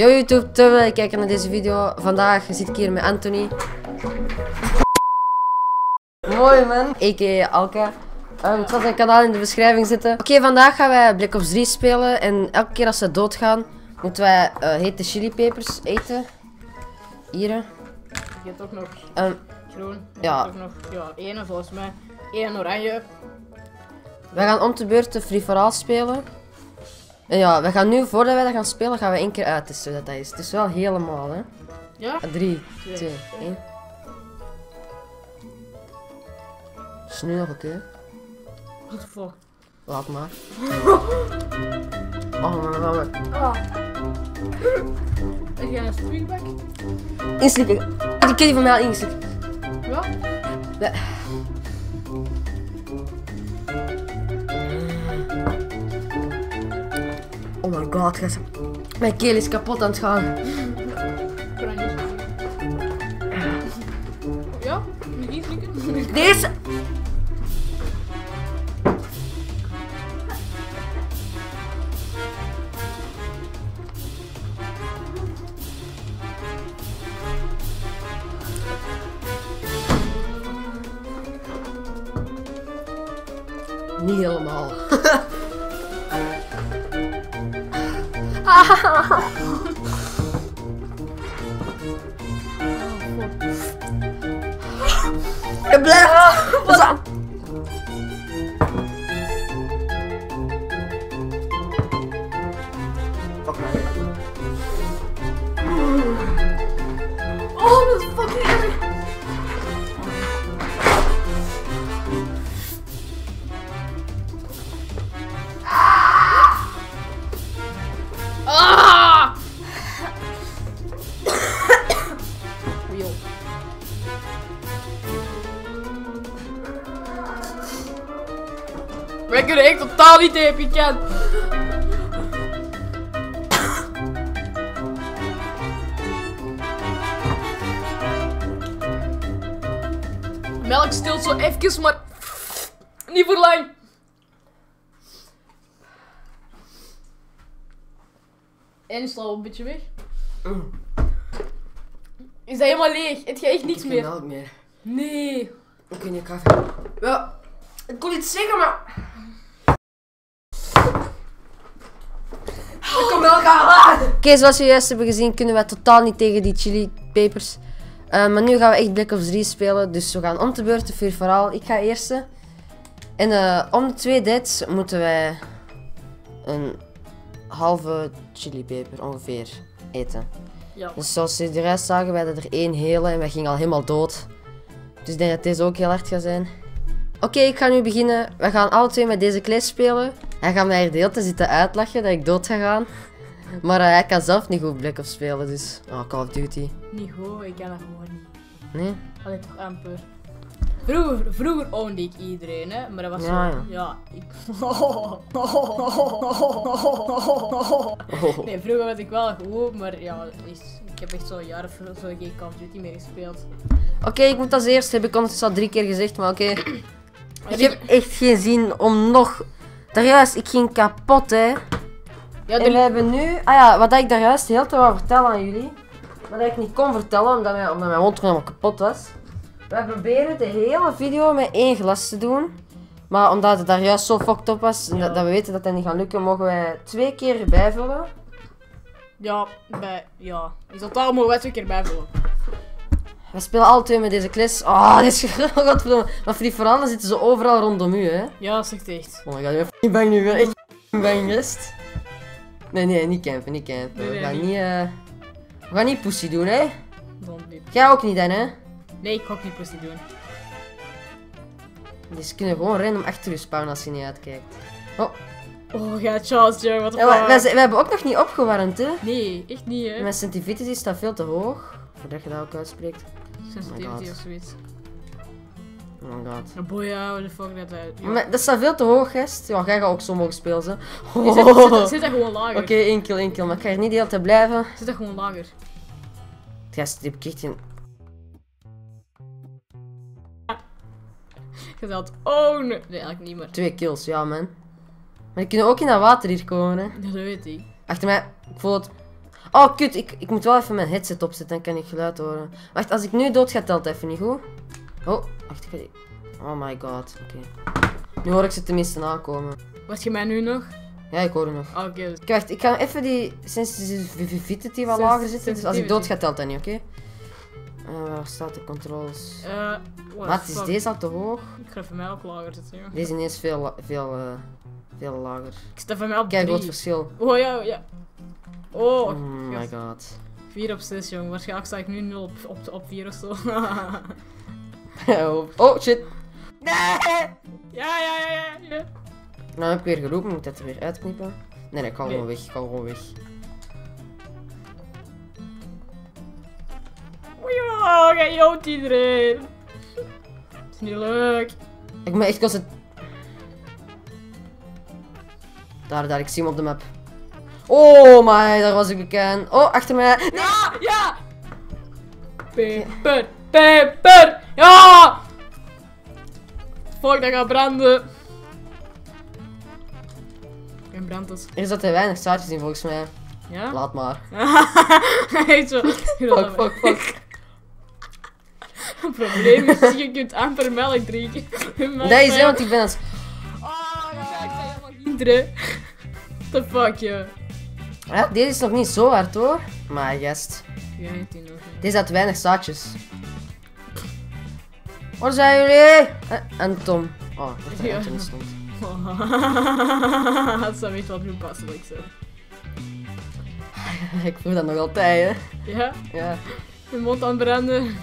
Yo YouTube, te kijken naar deze video. Vandaag zit ik hier met Anthony. Mooi man. A.k.a. Alka. Um, ik zal zijn kanaal in de beschrijving zetten. Oké, vandaag gaan wij Black Ops 3 spelen. En elke keer als ze doodgaan, moeten wij uh, hete chilipepers eten. Hier. Je hebt ook nog Um, groen. Je ja. hebt ook nog ja, ene volgens mij. Eén oranje. wij gaan om de beurt de free for all spelen. Ja, we gaan nu, voordat wij dat gaan spelen, gaan we één keer uittesten hoe dat is. Het is wel helemaal, hè. Ja? 3, Twee. 2, 1. Is nu nog oké? What the fuck? Laat maar. Oh, maar, maar, maar. Ah. Heb jij een streakback? Inslikken. Ik ken die van mij al inslikken. Ja? Nee. Oh my god, gast. Mijn keel is kapot aan het gaan. Niet. Ja? Je slikken? Deze. Niet helemaal. Ik blijf. Wat is aan? Wij kunnen echt totaal niet tegen pikant. Melk stilt zo even, maar niet voor lang. En is al een beetje weg. Is dat helemaal leeg? Heb jij echt niks Ik meer? melk meer. Nee. Ik weet niet koffie. Ja, ik kon iets zeggen, maar. Ik kom melk halen! Oké, zoals jullie juist hebben gezien, kunnen wij totaal niet tegen die chili pepers. Eh, maar nu gaan we echt Black Ops 3 spelen. Dus we gaan om de beurt vuur verhaal. Ik ga eerste. En eh, om de twee deads moeten wij een halve chilipeper ongeveer eten. Ja. Dus zoals jullie de rest zagen, wij hadden er één hele en wij gingen al helemaal dood. Dus ik denk dat deze ook heel hard gaat zijn. Oké, ik ga nu beginnen. We gaan alle twee met deze clash spelen. Hij gaat mij hier de hele tijd zitten uitlachen dat ik dood ga gaan. Maar eh, hij kan zelf niet goed Black Ops spelen, dus... Oh, Call of Duty. Niet goed, ik kan dat gewoon niet. Nee? Allee, toch amper. Vroeger, vroeger ownde ik iedereen, hè, maar dat was Ja, zo... ja. Ja, ik... Nee, vroeger was ik wel goed, maar ja, is, ik heb echt zo'n jaar of zo geen Call of Duty meer gespeeld. Oké, ik moet als eerst, heb ik ondertussen al drie keer gezegd, maar oké. Ik heb echt geen zin om nog... Daarjuist, ik ging kapot, hè. Ja, En we hebben nu... Ah ja, wat ik daar juist heel te wou vertellen aan jullie. Wat ik niet kon vertellen, omdat mijn, omdat mijn helemaal kapot was. Wij proberen de hele video met één glas te doen. Maar omdat het daar juist zo fucked up was, en Ja. dat, dat we weten dat dat niet gaat lukken, mogen wij twee keer bijvullen. ja, bij... Ja. In totaal mogen wij twee keer bijvullen. We spelen alle twee met deze kles. Oh, dit is godverdomme. Maar voor die veranderen zitten ze overal rondom u, hè. Ja, dat zegt echt. Oh my god, ik ben nu wel echt bang gest. Nee, nee, niet campen, niet campen. Nee, nee, we gaan niet. niet, eh, we gaan niet pussy doen, hè. Jij ook niet, dan, hè. Nee, ik ga ook niet pussy doen. Dus ze kunnen gewoon random achter je spawnen als je niet uitkijkt. Oh, ja, Charles, Joe, wat Ja, wij, hebben ook nog niet opgewarmd, hè. Nee, echt niet, hè. Mijn sensitivity staat veel te hoog. Voordat je dat ook uitspreekt. Sensitivity God. of zoiets. Oh my god. Oh boy, what the fuck dat uit. Maar dat staat veel te hoog, gast. Ja, jij gaat ook zo mogen spelen, hè. Oh. zet dat gewoon lager. Oké, één kill, één kill. Maar ik ga er niet de hele tijd blijven. Zet dat gewoon lager. Gast, die heb ik echt. Zat, oh nee. Eigenlijk niet meer. Twee kills, ja, man. Maar die kunnen ook in dat water hier komen, hè. Dat weet ik. Achter mij, ik voel het. Oh, kut. Ik, ik moet wel even mijn headset opzetten, dan kan ik geluid horen. Wacht, als ik nu dood ga, telt even niet goed. Oh, wacht. Ik ga. Oh my god. Oké. Nu hoor ik ze tenminste aankomen. Wat je mij nu nog? Ja, ik hoor hem nog. Ah, Oké. Oké, wacht. Ik ga even die sensitivity wat lager zetten. Dus als ik dood ga, telt dat niet, oké? Eh, waar staat de controls? Eh, what Wat is fuck? deze al te hoog? Ik ga even mij ook lager zetten, joh. Deze ineens veel, veel, eh, veel lager. Ik sta van mij op Kijk, wat 3. verschil. Oh ja, ja. Oh, Oh my god. 4 op 6, jong. Waarschijnlijk sta ik nu 0 op, op, op 4 of zo. oh, shit. ja, ja, ja, ja, ja. Nou heb ik weer geroepen, moet ik dat er weer uitknippen? Nee, nee, ik ga Nee. gewoon weg, ik ga gewoon weg. Oh jij joodt iedereen. Het is niet leuk. Ik ben echt constant... Daar, daar, ik zie hem op de map. Oh my, daar was ik bekend. Oh, achter mij. Ja, ja. Peper, peper. Ja. Fuck, dat gaat branden. En brandt het. Er te weinig zaadjes in volgens mij. Ja? Laat maar. Echt zo. Fuck, fuck, fuck. Probleem is, je kunt amper melk drinken. Dat is hè, want ik ben het... Oh, ja, ik sta helemaal kinderen. The fuck, joh. Ja, deze is nog niet zo hard hoor. Maar gast. Deze had weinig zaadjes. Waar zijn jullie? Eh, En Tom. Oh, dat er Ja. niet stond. Dat zou echt wel toepasselijk zijn. ik voel dat nog altijd, hè. Ja, Ja. je mond aan het branden.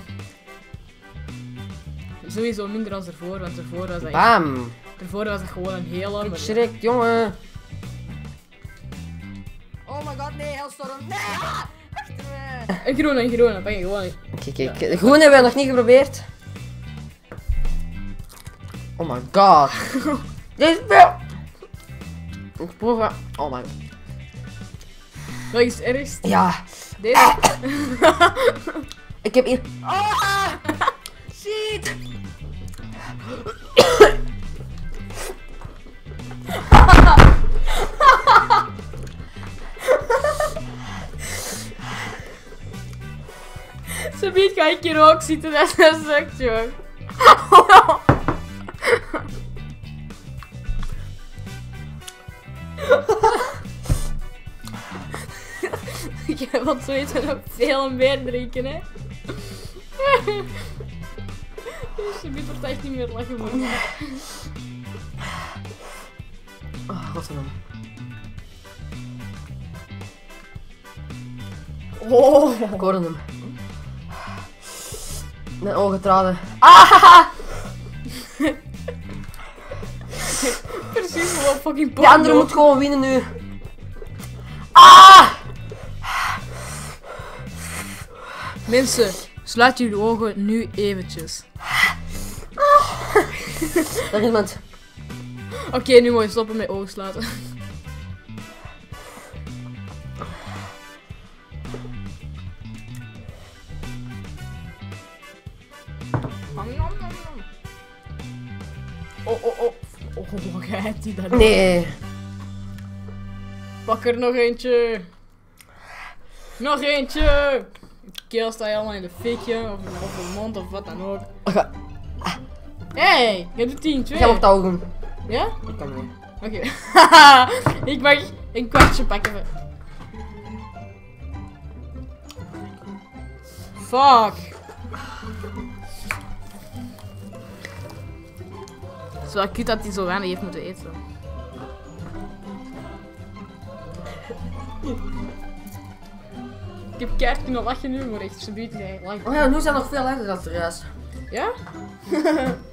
Sowieso minder dan ervoor, want ervoor was dat, echt- Bam. ervoor was dat gewoon een hele. Ik schrik, jongen. Oh my god, nee, Hellstorm. Nee, ah, achter mij. Een groene, een groene, pak je gewoon. Kijk, kijk, de groene hebben we nog niet geprobeerd. Oh my god. Dit is veel. Ik proef het. Oh my god. Wat is het ergst? Ja, Deze? ik heb hier... Ah! Shit! Biedt ga ik hier ook zitten, dat is sukt, joh. Jij wilt zoiets nog veel meer drinken, hè? Biedt wordt echt niet meer lachen, man. Oh, godverdomme. Oh. Ik hoorde hem. Mijn ogen traden. Ah! Precies, wat fucking Die andere moet gewoon winnen nu. Ah! Mensen, sluit jullie ogen nu eventjes. Daar is iemand. Oké, nu moet je stoppen met ogen sluiten. Oh, oh, oh. Oh, jij hebt die dan. Nee. Pak er nog eentje. Nog eentje. Je keel staat je allemaal in de fikje. Of, of de mond of wat dan ook. Hey, je doet 10, 2. ga op touw doen. Ja? Ik kan niet. Oké. ik mag een kwartje pakken. Fuck. Het is wel kut dat hij zo weinig heeft moeten eten. Ik heb keihard kunnen lachen nu, maar echt, ze mij lang. Oh ja, nu zijn nog veel harder dan er juist. Ja?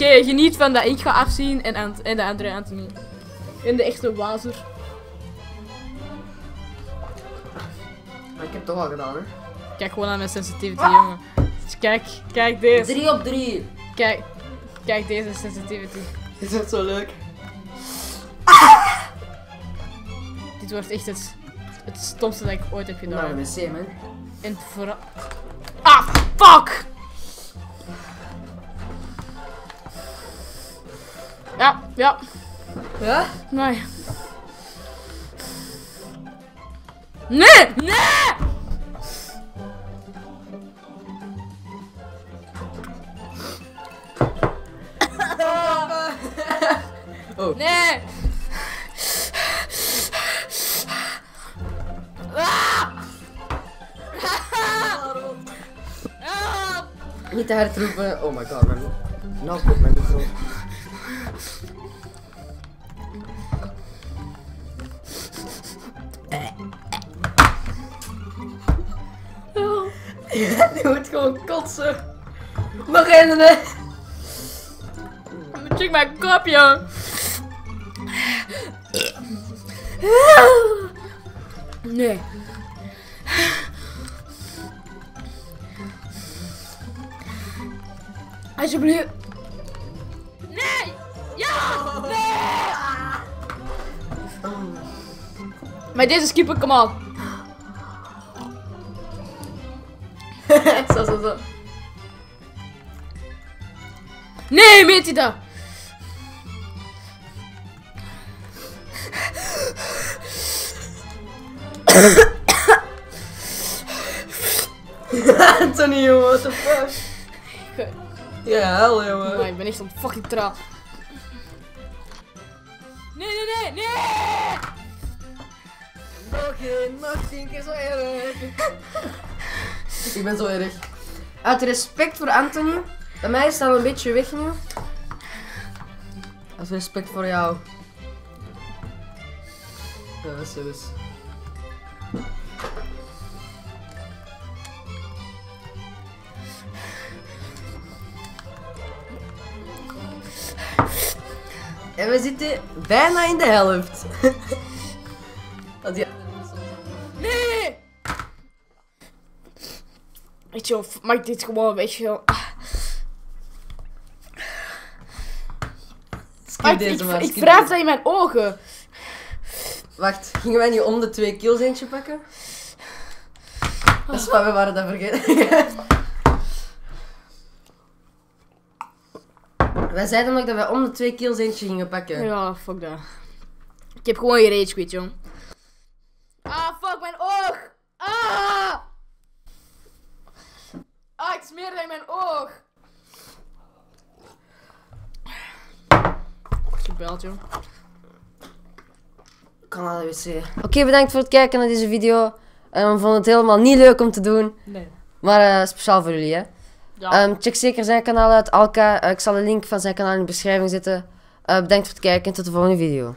Oké, geniet van dat ik ga afzien en, Ant- en de andere Anthony. En de echte wazer. Maar ik heb het toch al gedaan, hè? Kijk gewoon naar mijn sensitivity, jongen. Dus Kijk, kijk deze. 3 op 3. Kijk, kijk deze sensitivity. Is dat zo leuk? Dit wordt echt het, het stomste dat ik ooit heb gedaan. de wc, man. En vooral... Ah, fuck! Ja, ja. Ja? Nee. Nee! Nee! Oh. Nee! Ah! Niet te hard roepen. Oh my god, mijn... Nou komt mijn micro. Gewoon kotsen. Nog één, hè? Check mijn kopje! Nee. Alsjeblieft. Nee! Ja! Nee! Maar deze skip ik hem al. Nee, meent hij dat? Anthony, what the fuck? Ja, hel, jongen. Maar ik ben echt een fucking traag. Nee, nee, nee, nee! Nog één, nog tien keer zo erg. Ik ben zo erg. Uit respect voor Anthony, bij mij staan we een beetje weg nu. Uit respect voor jou. Ja, zo is. En we zitten bijna in de helft. Als die- Weet je wel, maak dit gewoon, weet je wel. Ah, ik, deze ik, maar. ik deze. dat in mijn ogen. Wacht, gingen wij niet om de twee kills eentje pakken? Dat is wat we waren dat vergeten. wij zeiden nog dat wij om de twee kills eentje gingen pakken. Ja, fuck dat. Ik heb gewoon je rage quit, jong. Ah, fuck mijn oog! Ah! Ah, ik smeer dat in mijn oog! Gebeld, jong. Kan naar de wc. Oké, bedankt voor het kijken naar deze video. Eh, we vonden het helemaal niet leuk om te doen. Nee. Maar eh, speciaal voor jullie, hè. Ja. Ehm, check zeker zijn kanaal uit, Alka. Eh, ik zal de link van zijn kanaal in de beschrijving zetten. Eh, bedankt voor het kijken en tot de volgende video.